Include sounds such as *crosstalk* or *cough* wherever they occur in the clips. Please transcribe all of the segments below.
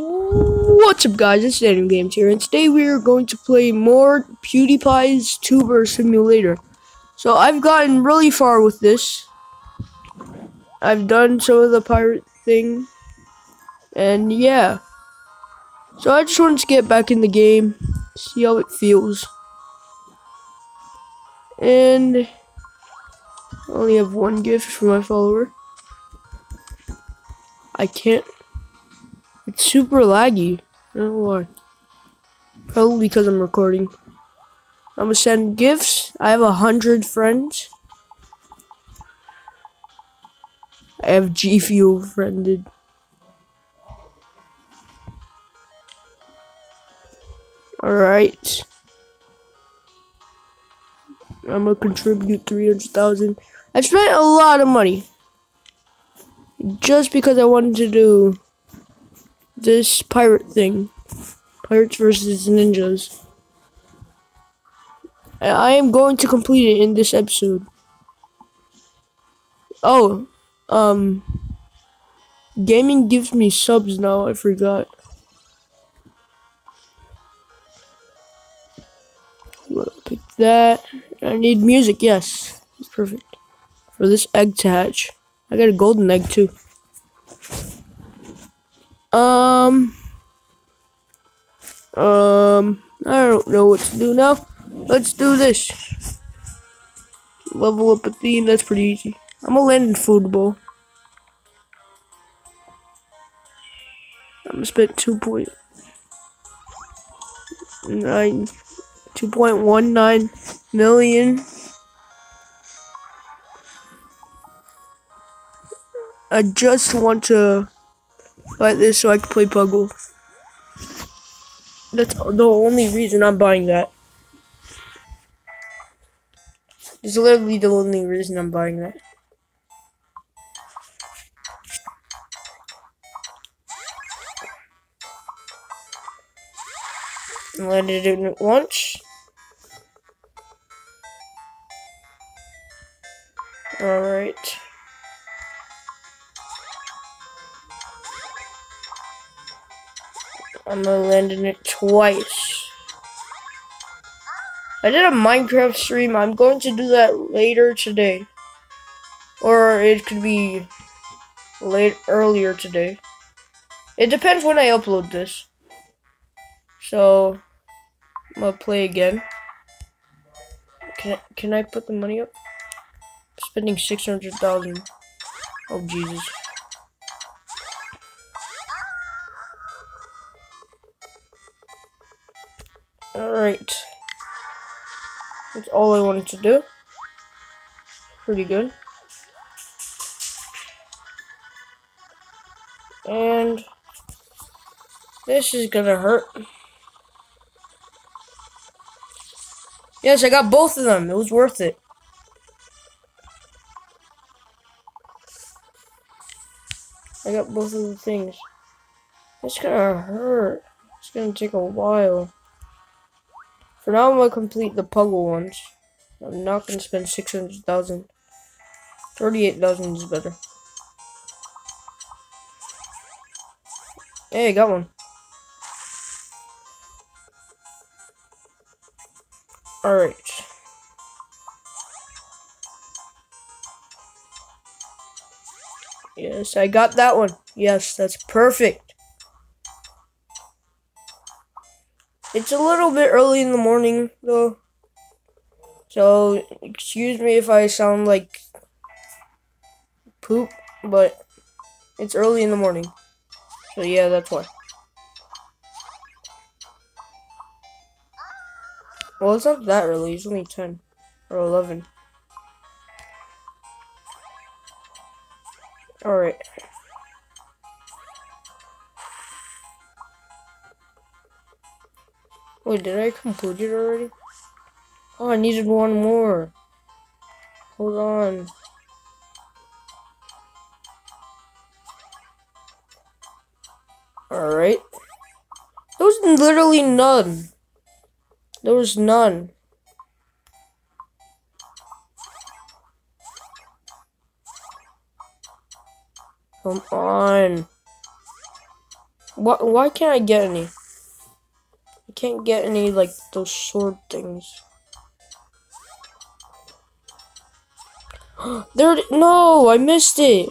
What's up guys, it's Daniel Games here, and today we are going to play more PewDiePie's Tuber Simulator. So I've gotten really far with this. I've done some of the pirate thing, and yeah. So I just wanted to get back in the game, see how it feels. And I only have one gift for my follower. I can't it's super laggy. I don't know why. Probably because I'm recording. I'm gonna send gifts. I have a hundred friends. I have G Fuel friended. Alright. I'm gonna contribute 300,000. I spent a lot of money. Just because I wanted to do this pirate thing. Pirates versus ninjas. I am going to complete it in this episode. Oh, um, gaming gives me subs now, I forgot. Pick that. I need music, yes. Perfect. For this egg to hatch. I got a golden egg too. Um. Um. I don't know what to do now. Let's do this. Level up a theme. That's pretty easy. I'm gonna land in food bowl. I'm gonna spend two point nine, two point one nine million. I just want to like this so I can play Puggle. That's the only reason I'm buying that. It's literally the only reason I'm buying that. Landed it at once. Alright. I'm gonna land in it twice. I did a Minecraft stream. I'm going to do that later today. Or it could be late earlier today. It depends when I upload this. So I'm gonna play again. Can I, can I put the money up? spending six hundred thousand. Oh Jesus. Alright. That's all I wanted to do. Pretty good. And this is gonna hurt. Yes, I got both of them. It was worth it. I got both of the things. It's gonna hurt. It's gonna take a while. For now, I'm gonna complete the Puggle ones. I'm not gonna spend 600,000. 38,000 is better. Hey, I got one. Alright. Yes, I got that one. Yes, that's perfect. It's a little bit early in the morning, though. So, excuse me if I sound like poop, but it's early in the morning. So, yeah, that's why. Well, it's not that early. It's only 10 or 11. Alright. Wait, did I complete it already? Oh, I needed one more. Hold on. Alright. There was literally none. There was none. Come on. What? Why can't I get any? Can't get any like those sword things. *gasps* there. No, I missed it.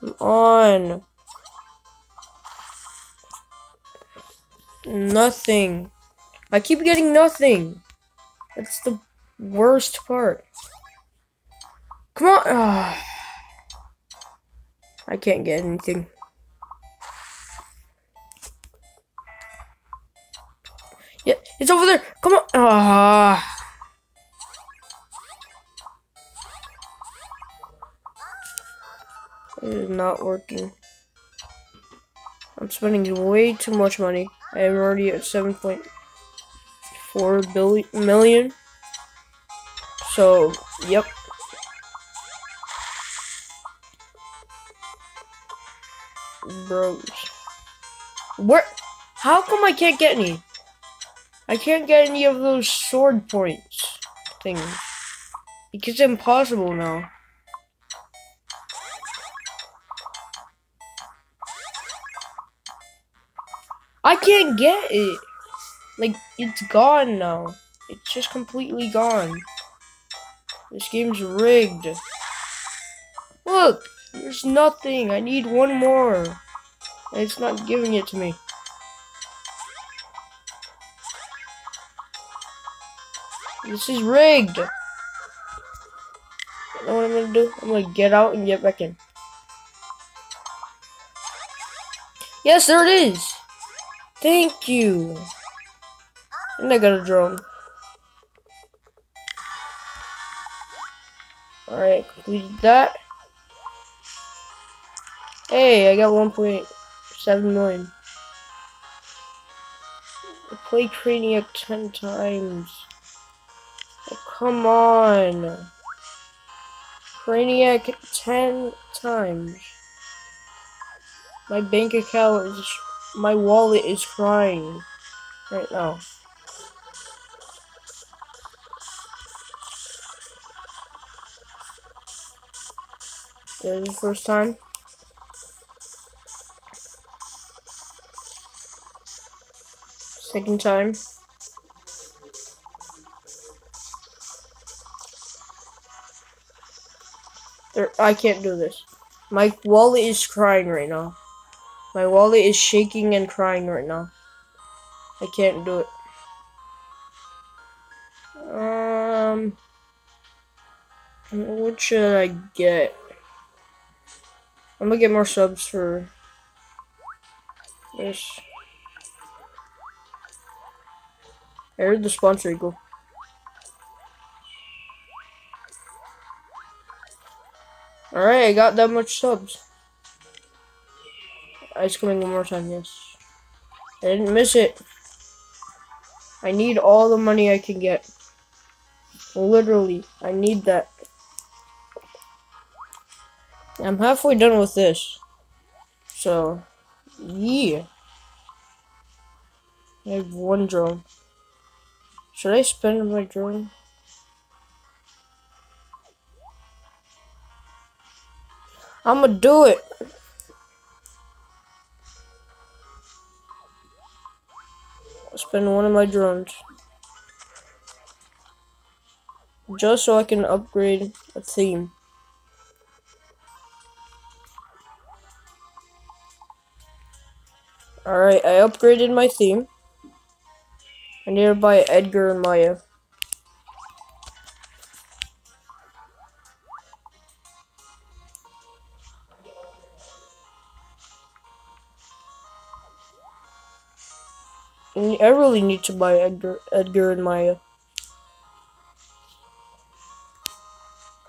Come on. Nothing. I keep getting nothing. That's the worst part. Come on. Oh. I can't get anything. Yeah, it's over there. Come on. Ah. It is not working. I'm spending way too much money. I am already at 7.4 billion million. So, yep. Bros. Where? How come I can't get any? I can't get any of those sword points things. It's impossible now. I can't get it. Like, it's gone now. It's just completely gone. This game's rigged. Look, there's nothing. I need one more. It's not giving it to me. This is rigged. You know what I'm gonna do? I'm gonna get out and get back in. Yes, there it is. Thank you. And I got a drone. Alright, completed that. Hey, I got one point. Seven million. Play Craniac 10 times. Oh, come on. Craniac 10 times. My bank account is... My wallet is crying right now. This is the first time. Second time. There, I can't do this. My wallet is crying right now. My wallet is shaking and crying right now. I can't do it. Um, what should I get? I'm gonna get more subs for this. I heard the sponsor eagle. Alright, I got that much subs. Ice coming one more time, yes. I didn't miss it. I need all the money I can get. Literally, I need that. I'm halfway done with this. So, yeah. I have one drone. Should I spend my drone? I'm gonna do it. spend one of my drones. Just so I can upgrade a theme. Alright, I upgraded my theme. Buy Edgar and Maya. I really need to buy Edgar, Edgar and Maya.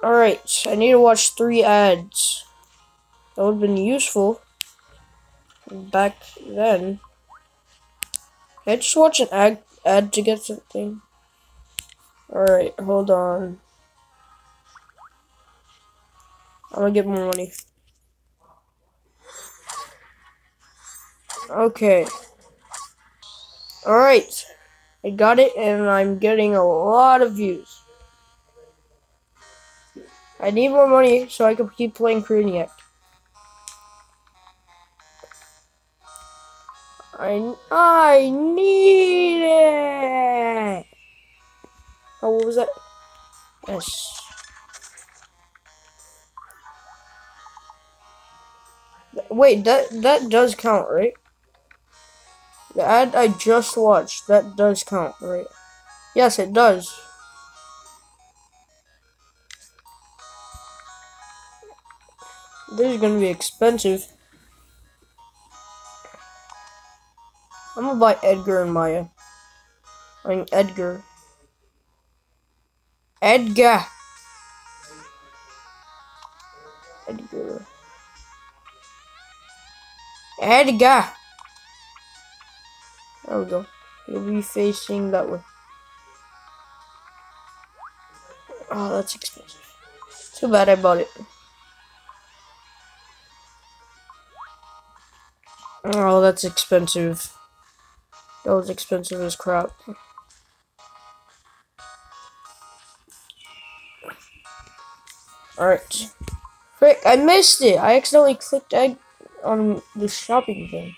Alright, I need to watch three ads. That would have been useful back then. Can I just watch an ad, ad to get something? Alright, hold on. I'm gonna get more money. Okay. Alright. I got it and I'm getting a lot of views. I need more money so I can keep playing Craniac. I I need it. Oh, what was that? Yes. Wait, that that does count, right? The ad I just watched, that does count, right? Yes, it does. This is gonna be expensive. I'm gonna buy Edgar and Maya. I mean, Edgar. Edgar! Edgar. Edgar! There we go. He'll be facing that way. Oh, that's expensive. Too bad I bought it. Oh, that's expensive. That was expensive as crap. Alright. Frick, I missed it! I accidentally clicked egg on the shopping thing.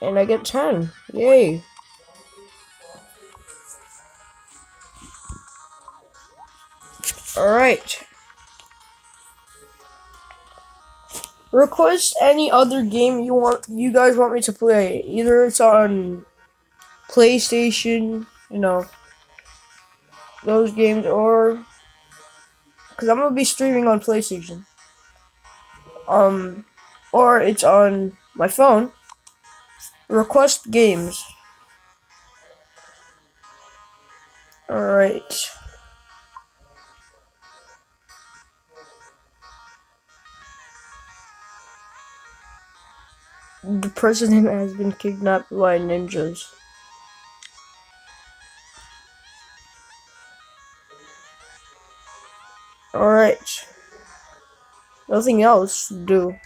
And I get 10. Yay. Alright. Request any other game you want you guys want me to play. Either it's on PlayStation, you know, those games or because I'm gonna be streaming on PlayStation. Um, or it's on my phone. Request games. Alright. The president has been kidnapped by ninjas. Alright. Nothing else to do.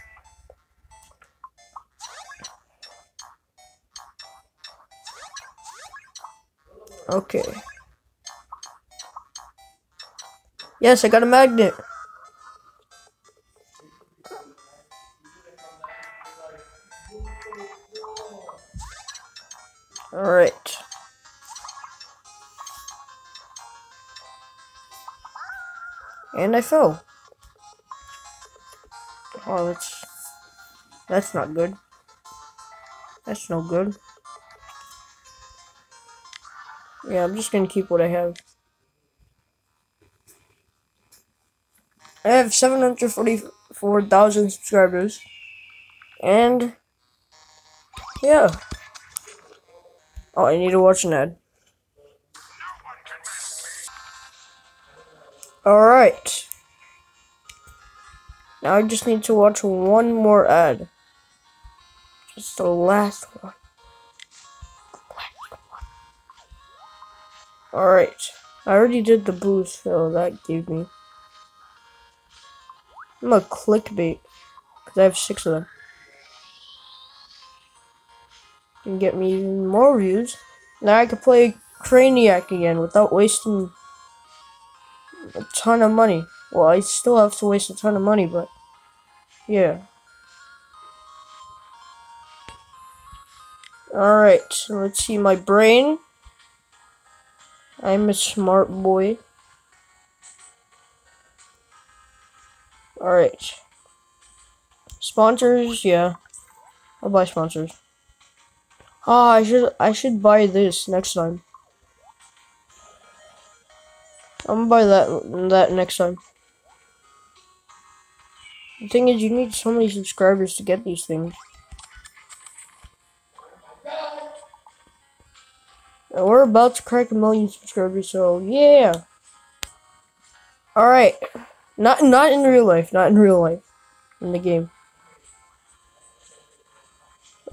Okay. Yes, I got a magnet. Alright. And I fell. Oh, that's... That's not good. That's no good. Yeah, I'm just gonna keep what I have. I have 744,000 subscribers. And... Yeah. Oh, I need to watch an ad. Alright. Now I just need to watch one more ad. Just the last one. Alright. I already did the boost, so that gave me. I'm a clickbait. Because I have six of them. And get me even more views. Now I can play Craniac again without wasting a ton of money. Well, I still have to waste a ton of money, but yeah. Alright, so let's see my brain. I'm a smart boy. Alright. Sponsors, yeah. I'll buy sponsors. Ah, I should I should buy this next time. I'm gonna buy that that next time. The thing is, you need so many subscribers to get these things. And we're about to crack a million subscribers, so yeah. Alright. Not not in real life, not in real life. In the game.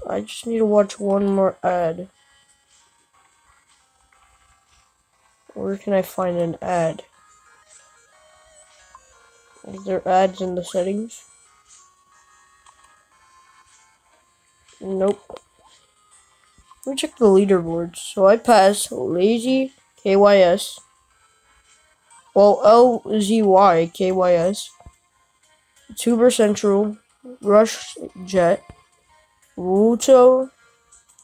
I just need to watch one more ad. Where can I find an ad? Is there ads in the settings? Nope. Let me check the leaderboards. So I pass Lazy, KYS. Well, LZY, KYS. Tuber Central, Rush Jet, Wuto,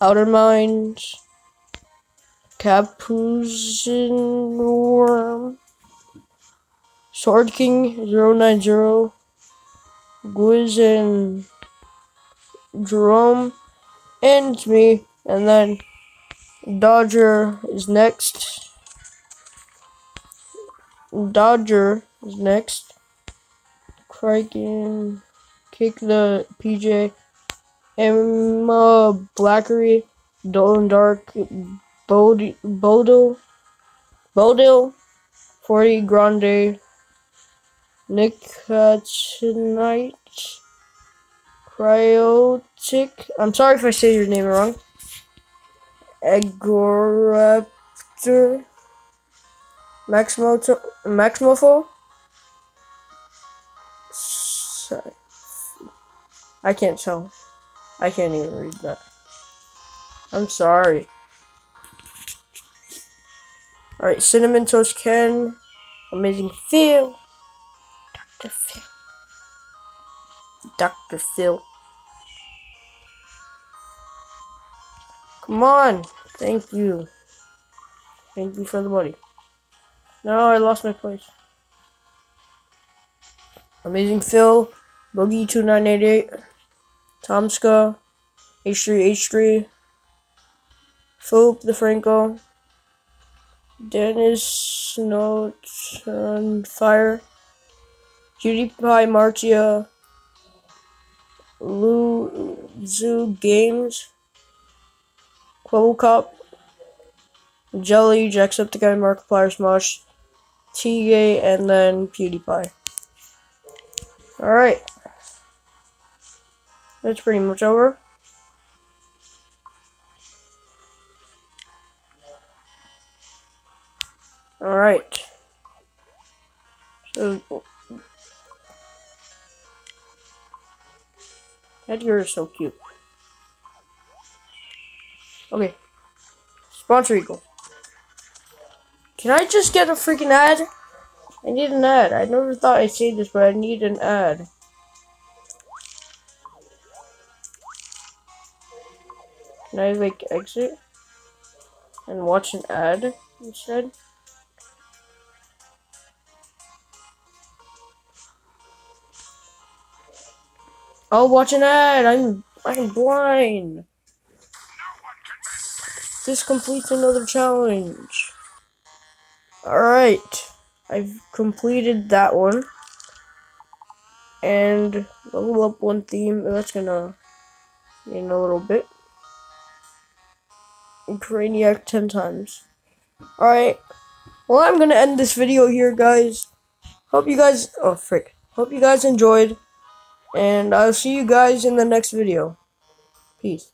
Outer Minds, Capuchin Worm, Sword King 090, Gwiz and Jerome, and me, and then Dodger is next. Dodger is next. Kraken, Kick the PJ, Emma uh, Blackery, Dolan Dark, Bodil, Bodil, 40 Grande, Nick tonight, Cryaotic. I'm sorry if I say your name wrong. Agoraptor, Maximo, Maximofo. Sorry. I can't tell. I can't even read that. I'm sorry. Alright, Cinnamon Toast Ken. Amazing Phil. Dr. Phil. Dr. Phil. Come on. Thank you. Thank you for the money. No, I lost my place. Amazing Phil. Boogie2988. Tomska. H3, H3. Philip DeFranco. Dennis Notes on Fire. PewDiePie Marzia. Lu Zoo Games. Kwebbelkop, Jelly, Jacksepticeye, Markiplier, Smosh, T-Gay, and then PewDiePie. Alright. That's pretty much over. Alright. So, Edgar is so cute. Okay. Sponsor Eagle. Can I just get a freaking ad? I need an ad. I never thought I'd say this, but I need an ad. Can I, like, exit? And watch an ad instead? I'll watch an ad. I'm I'm blind. This completes another challenge. Alright. I've completed that one. And level up one theme. That's gonna in a little bit. Craniac 10 times. Alright. Well, I'm gonna end this video here, guys. Hope you guys... Oh, frick. Hope you guys enjoyed. And I'll see you guys in the next video. Peace.